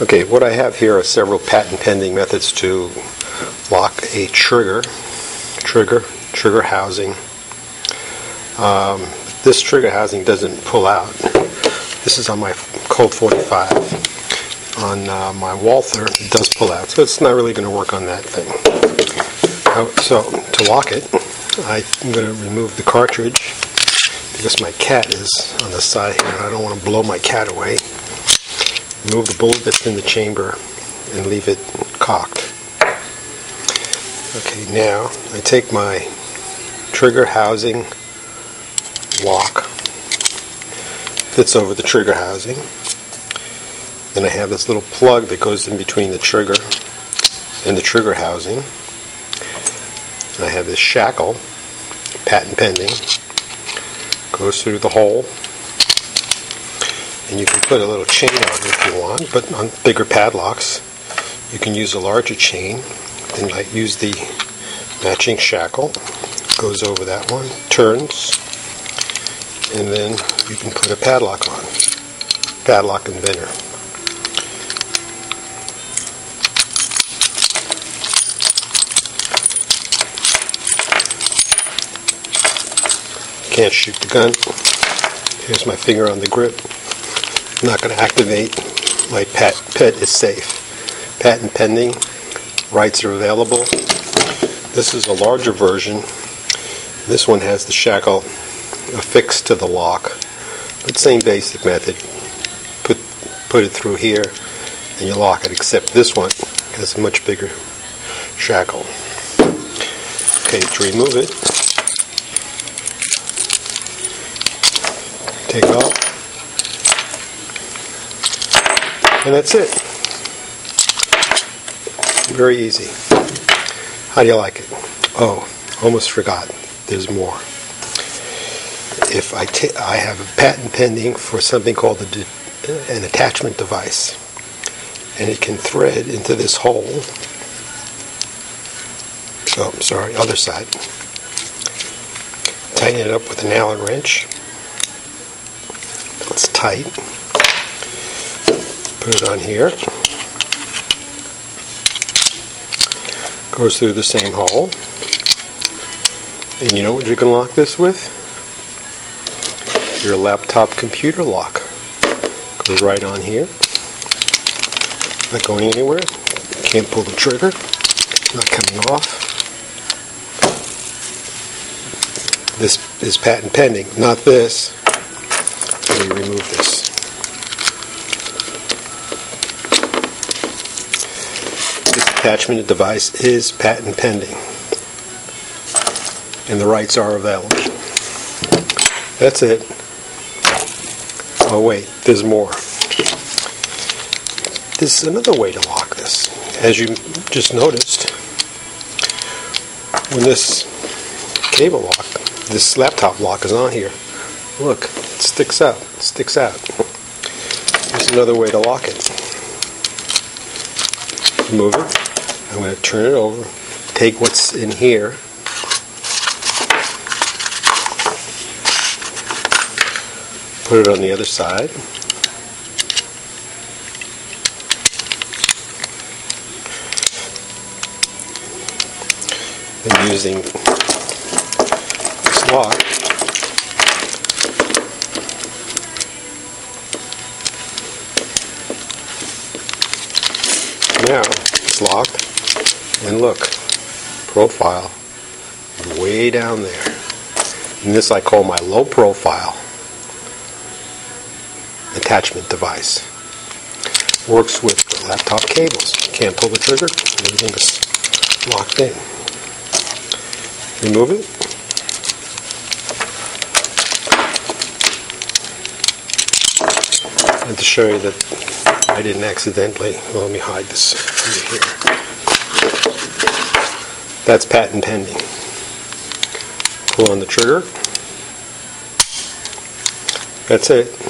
Okay, what I have here are several patent pending methods to lock a trigger, trigger, trigger housing. Um, this trigger housing doesn't pull out. This is on my Colt 45. On uh, my Walther, it does pull out, so it's not really going to work on that thing. So to lock it, I'm going to remove the cartridge because my cat is on the side here. I don't want to blow my cat away. Remove the bullet that's in the chamber and leave it cocked. Okay, now I take my trigger housing lock fits over the trigger housing. Then I have this little plug that goes in between the trigger and the trigger housing. And I have this shackle, patent pending, goes through the hole. And you can put a little chain on if you want, but on bigger padlocks, you can use a larger chain. Then I use the matching shackle, goes over that one, turns, and then you can put a padlock on. Padlock inventor. Can't shoot the gun. Here's my finger on the grip. I'm not going to activate. My pet, pet is safe. Patent pending. Rights are available. This is a larger version. This one has the shackle affixed to the lock. But same basic method. Put put it through here and you lock it, except this one has a much bigger shackle. Okay, to remove it, take off, and that's it. Very easy. How do you like it? Oh, almost forgot. There's more. If I, t- I have a patent pending for something called de- an attachment device, and it can thread into this hole. Oh, sorry, other side. Tighten it up with an Allen wrench. It's tight. Put it on here. Goes through the same hole. And you know what you can lock this with? Your laptop computer lock. Goes right on here. Not going anywhere. Can't pull the trigger. Not coming off. This is patent pending, not this. Let me remove this. Attachment device is patent pending, and the rights are available. That's it. Oh, wait, there's more. There's another way to lock this. As you just noticed, when this cable lock, this laptop lock is on here, look, it sticks out, it sticks out. There's another way to lock it. Move it. I'm going to turn it over, take what's in here, put it on the other side. And using this lock, now it's locked, and look, profile way down there. And this I call my low profile attachment device. Works with laptop cables. Can't pull the trigger, everything is locked in. Remove it. And to show you that I didn't accidentally, well, let me hide this under here. That's patent pending. Pull on the trigger. That's it.